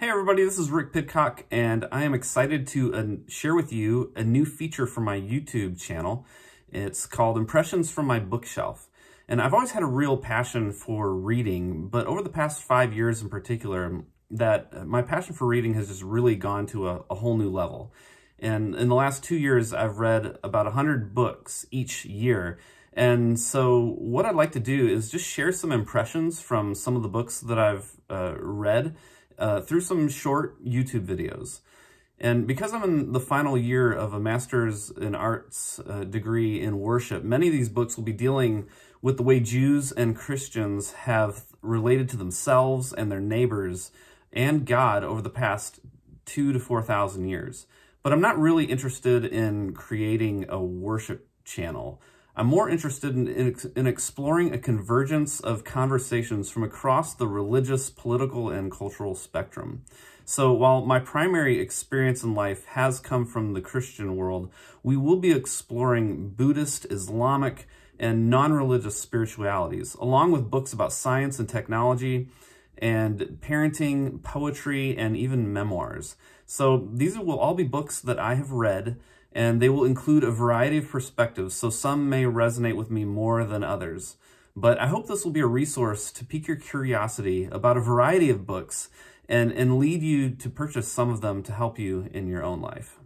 Hey everybody, this is Rick Pidcock, and I am excited to uh, share with you a new feature for my YouTube channel. It's called Impressions from My Bookshelf. And I've always had a real passion for reading, but over the past five years in particular, that uh, my passion for reading has just really gone to a, a whole new level. And in the last two years, I've read about 100 books each year. And so what I'd like to do is just share some impressions from some of the books that I've uh, read uh, through some short YouTube videos. And because I'm in the final year of a master's in arts uh, degree in worship, many of these books will be dealing with the way Jews and Christians have related to themselves and their neighbors and God over the past two to 4,000 years. But I'm not really interested in creating a worship channel. I'm more interested in, in, in, exploring a convergence of conversations from across the religious, political, and cultural spectrum. So while my primary experience in life has come from the Christian world, we will be exploring Buddhist, Islamic, and non-religious spiritualities, along with books about science and technology, and parenting, poetry, and even memoirs. So these will all be books that I have read and they will include a variety of perspectives, so some may resonate with me more than others. But I hope this will be a resource to pique your curiosity about a variety of books and, and lead you to purchase some of them to help you in your own life.